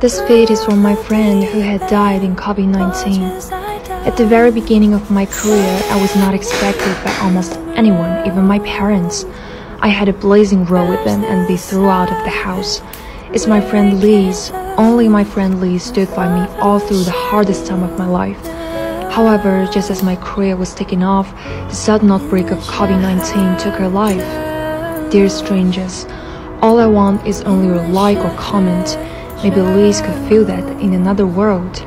This feed is from my friend who had died in COVID-19. At the very beginning of my career, I was not expected by almost anyone, even my parents. I had a blazing row with them and they threw out of the house. It's my friend Liz. Only my friend Liz stood by me all through the hardest time of my life. However, just as my career was taking off, the sudden outbreak of COVID-19 took her life. Dear strangers, all I want is only your like or comment. Maybe Liz could feel that in another world.